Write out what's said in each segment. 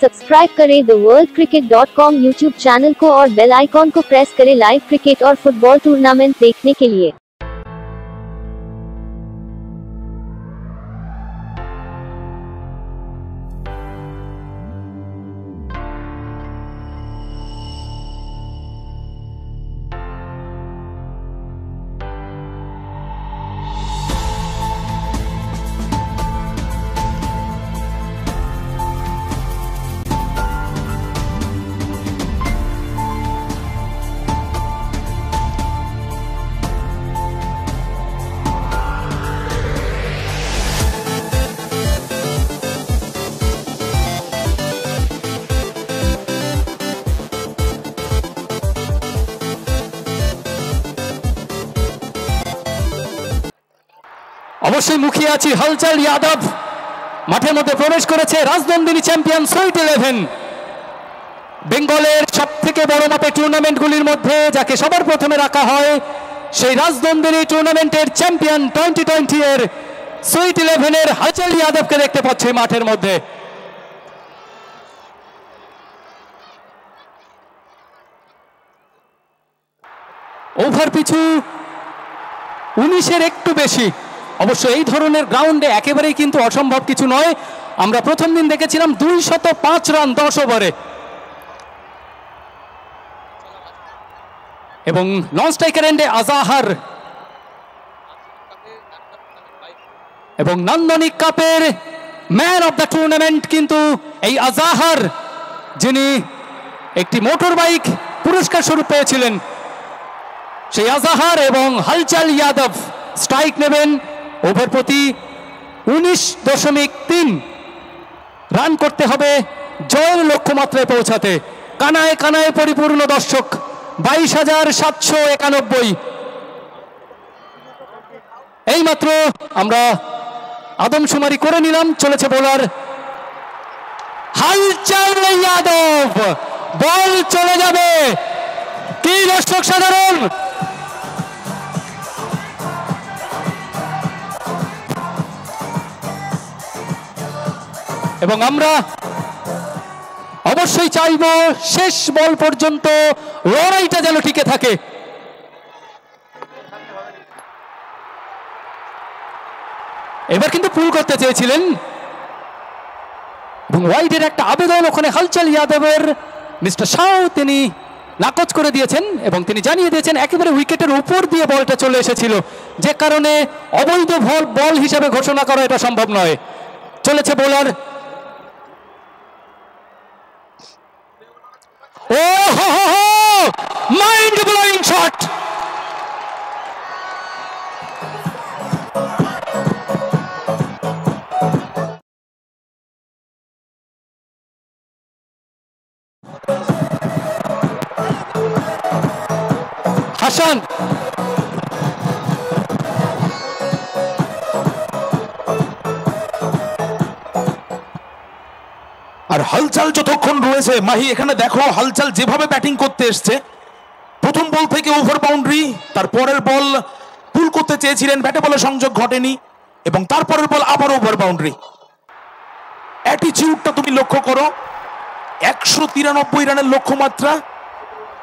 Subscribe करें the world cricket dot com YouTube channel को और बेल आइकॉन को प्रेस करें लाइव क्रिकेट और फुटबॉल टूर्नामेंट देखने के लिए। অবশ্যই মুখিয়ে আছি হলচল যাদব। মাঠের মধ্যে প্রবেশ করেছে রাজনন্দিনী চ্যাম্পিয়ন সুইট ইলেভেন। বেঙ্গলের সব থেকে বড় মাপের টুর্নামেন্টগুলির মধ্যে যাকে সবার প্রথমে রাখা হয়, সেই রাজনন্দিনী টুর্নামেন্টের চ্যাম্পিয়ন টোয়েন্টি টোয়েন্টি এর সুইট ইলেভেনের হলচল যাদবকে দেখতে পাচ্ছি মাঠের মধ্যে। ওভার পিছু উনিশের একটু বেশি। অবশ্য এই ধরনের গ্রাউন্ডে একেবারেই কিন্তু অসম্ভব কিছু নয়। আমরা প্রথম দিন দেখেছিলাম দুই শত পাঁচ রান দশ ওভারে। এবং নন স্ট্রাইকার এন্ডে আজাহার। এবং নান্দনিক কাপের ম্যান অফ দ্য টুর্নামেন্ট কিন্তু এই আজাহার, যিনি একটি মোটর বাইক পুরস্কার স্বরূপ পেয়েছিলেন। সেই আজাহার এবং হালচাল যাদব স্ট্রাইক নেবেন। ওভার প্রতি উনিশ দশমিক তিন রান করতে হবে জয়ের লক্ষ্যমাত্রায় পৌঁছাতে। কানায় কানায় পরিপূর্ণ দর্শক, বাইশ হাজার সাতশো একানব্বই। এইমাত্র আমরা আদমশুমারি করে নিলাম, চলেছে বোলার হালচাল যাদব। বল চলে যাবে। কি দর্শক সাধারণ? এবং আমরা অবশ্যই চাইব শেষ বল পর্যন্ত লড়াইটা যেন টিকে থাকে। এবার কিন্তু পুল করতে চেয়েছিলেন। এবং ওয়াইডের একটা আবেদন ওখানে হালচাল যাদবের। মিস্টার শাহ তিনি নাকচ করে দিয়েছেন এবং তিনি জানিয়ে দিয়েছেন, একেবারে উইকেটের উপর দিয়ে বলটা চলে এসেছিল। যে কারণে অবৈধ বল বল হিসাবে ঘোষণা করা এটা সম্ভব নয়। চলেছে বোলার হাসান। আর হালচাল যতক্ষণ রয়েছে, মাহি, এখানে দেখো, হালচাল যেভাবে ব্যাটিং করতে এসছে, প্রথম বল থেকে ওভার বাউন্ডারি তার পরের বল পুল করতে চেয়েছিলেন ব্যাটে বলে সংযোগ ঘটেনি, এবং তারপরের বল আবার ওভার বাউন্ডারি অ্যাটিচিউডটা তুমি লক্ষ্য করো একশো তিরানব্বই রানের লক্ষ্যমাত্রা।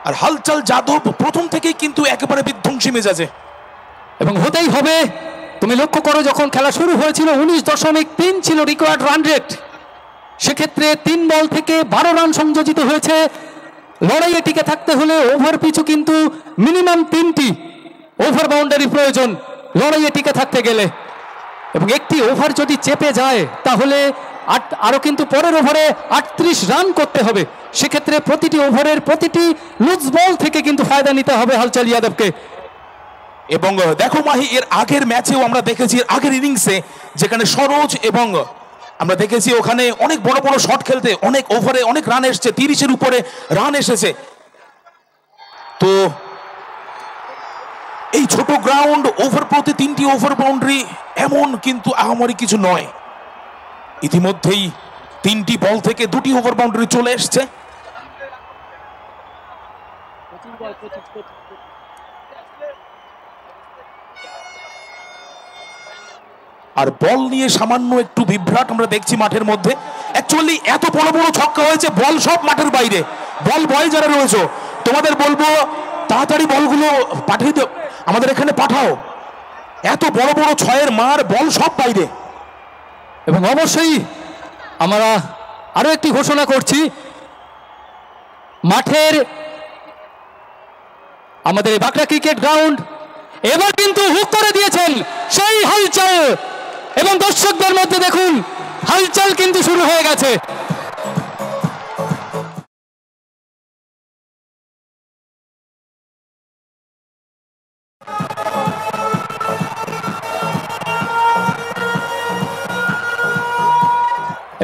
আর হালচাল যাদব প্রথম থেকেই কিন্তু একেবারে বিধ্বংসী মেজাজে। এবং হতেই হবে, তুমি লক্ষ্য করো, যখন খেলা শুরু হয়েছিল, উনিশ দশমিক তিন ছিল রিকোয়ার্ড রান রেট সেক্ষেত্রে তিন বল থেকে বারো রান সংযোজিত হয়েছে। লড়াইয়ে টিকে থাকতে হলে ওভার পিছু কিন্তু মিনিমাম তিনটি। ওভার বাউন্ডারি প্রয়োজন, লড়াইয়ে টিকে থাকতে গেলে। এবং একটি ওভার যদি চেপে যায়, তাহলে আট আরও কিন্তু পরের ওভারে আটত্রিশ রান করতে হবে। সেক্ষেত্রে প্রতিটি ওভারের প্রতিটি লুজ বল থেকে কিন্তু ফায়দা নিতে হবে হালচাল যাদবকে এবং দেখো মাহি, এর আগের ম্যাচেও আমরা দেখেছি, এর আগের ইনিংসে যেখানে সরোজ এবং আমরা দেখেছি ওখানে অনেক বড় বড় শট খেলতে, অনেক ওভারে অনেক রান এসছে, তিরিশের উপরে রান এসেছে। তো এই ছোট গ্রাউন্ড, ওভার প্রতি তিনটি ওভার বাউন্ডারি এমন কিন্তু আহামরি কিছু নয়। ইতিমধ্যেই তিনটি বল থেকে দুটি ওভার বাউন্ডারি চলে এসছে। আর বল নিয়ে সামান্য একটু বিভ্রাট আমরা দেখছি মাঠের মধ্যে। অ্যাকচুয়ালি এত বড় বড় ছক্কা হয়েছে, বল সব মাঠের বাইরে। বল বয় যারা রয়েছে, তোমাদের বলব, তাড়াতাড়ি বলগুলো পাঠিয়ে আমাদের এখানে পাঠাও। এত বড় বড় ছয়ের মার, বল সব বাইরে। এবং অবশ্যই আমরা আরও একটি ঘোষণা করছি। মাঠের আমাদের বাঁকড়া ক্রিকেট গ্রাউন্ড এবার কিন্তু হুক করে দিয়েছেন সেই হালচাল। এবং দর্শকদের মধ্যে দেখুন, হালচাল কিন্তু শুরু হয়ে গেছে।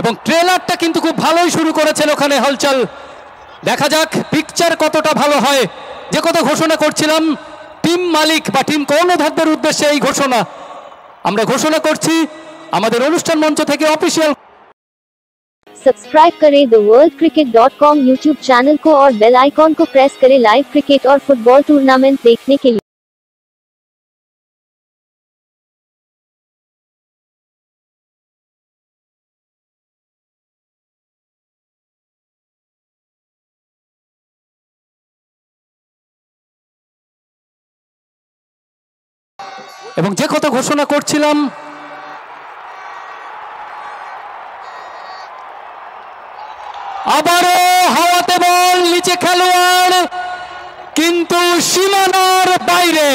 এবং ট্রেলারটা কিন্তু খুব ভালোই শুরু করেছেন ওখানে হলচল দেখা যাক পিকচার কতটা ভালো হয় যে কথা ঘোষণা করছিলাম টিম মালিক বা টিম কর্ণধারদের উদ্দেশ্যে এই ঘোষণা আমরা ঘোষণা করছি আমাদের অনুষ্ঠান মঞ্চ থেকে অফিসিয়াল सब्सक्राइब करें the world cricket dot com YouTube channel को और बेल आइकॉन को प्रेस करें लाइव क्रिकेट और फुटबॉल टूर्नामेंट देखने के लिए এবং যে কথা ঘোষণা করছিলাম আবারও হাওয়াতে বল নিচে খেলোয়াড় কিন্তু সীমানার বাইরে